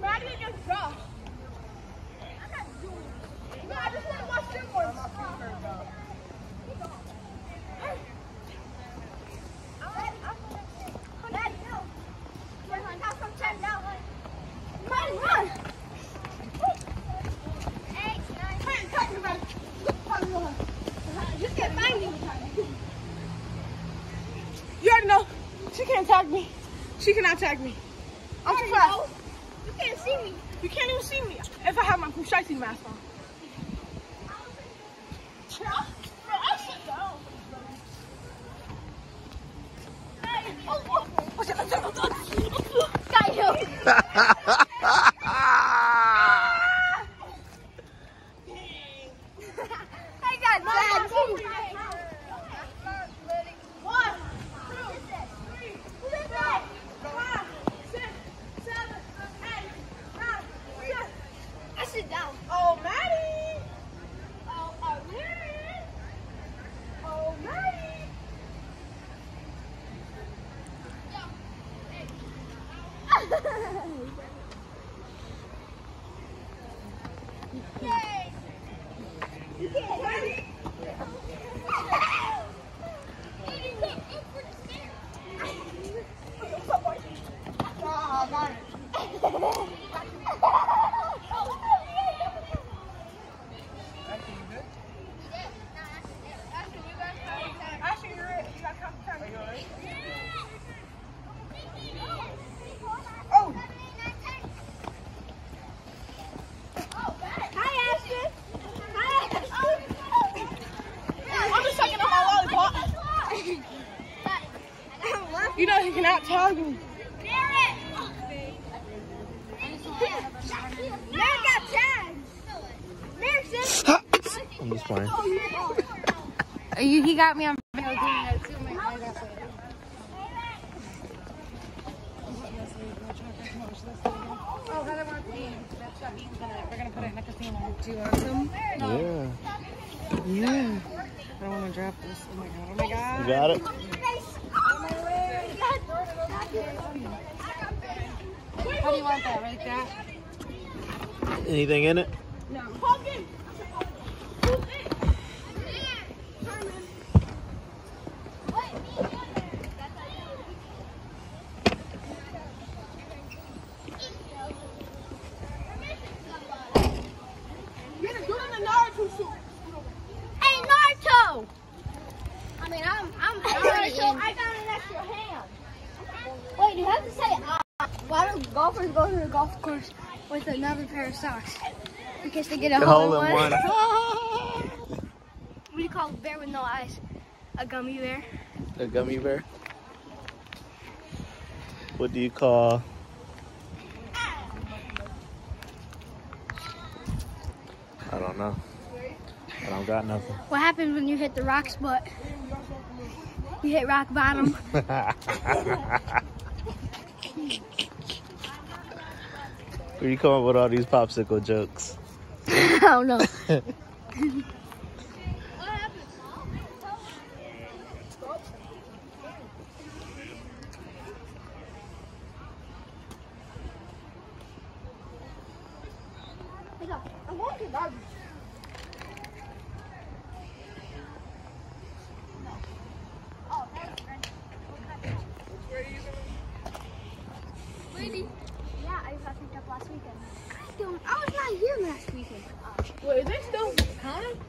Maddie against Josh. No, I just want to watch them ones. Maddie, run. Hey, tag me, Maddie. Tag me, run. Just get behind me. You already know. She can't tag me. She cannot tag me. I'm too fast. You can't see me. You can't even see me if I have my Pushaiti mask on. Bro, I sit down. Hey, oh, shit. Got you. I got that too. One, two, three, four, five, six, seven, eight, nine, ten. I sit down. Oh, Maddie! Oh, oh, Maddie! Oh, Maddie! Yay. You can't hurt it. Oh, got it. Ashley, you're it. You got time to turn. Oh! Hi, Ashton. Hi, Ashton. I'm just sucking on my lollipop. You know he cannot tag me. Merrick got tagged. Merrick said, I'm just playing. You, he got me on video doing that too. My, my that's it. Oh, Heather wants to eat. That's what he's gonna. We're gonna put it in the casino. Do you want some? Yeah. Yeah. I don't want to drop this. Oh my god. Oh my god. You got it? How do you want that? Like that? Anything in it? Pumpkin! You're gonna do it in the Naruto suit. Hey, Naruto. I mean, I'm, I'm Naruto. I got an extra hand. Wait, you have to say, why do golfers go to the golf course with another pair of socks? In case they get a hole, Hole in one. one. what do you call a bear with no eyes? A gummy bear. A gummy bear? What do you call? I don't know. I don't got nothing. What happens when you hit the rocks, spot? You hit rock bottom. Where you come up with all these popsicle jokes? I don't know. I'm going to garbage. Yeah, I got picked up last weekend. I don't. I was not here last weekend. Wait, is they still counting?